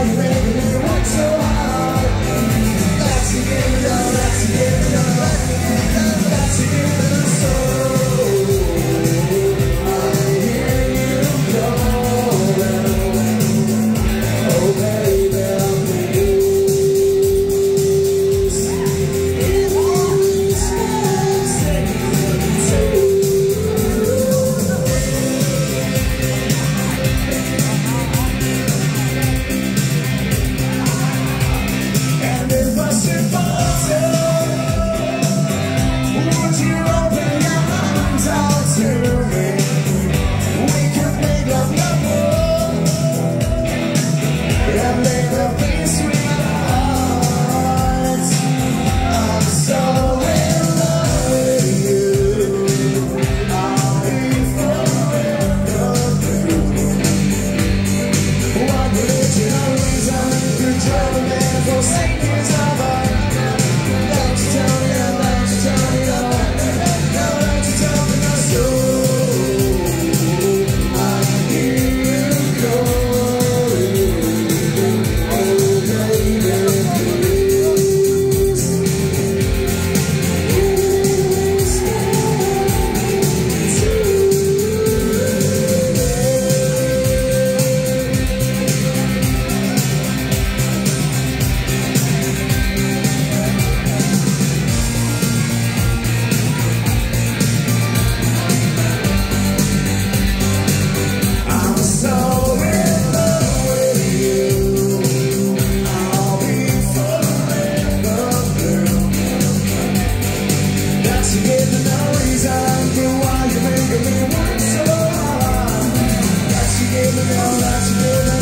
I'll baby, now that's a good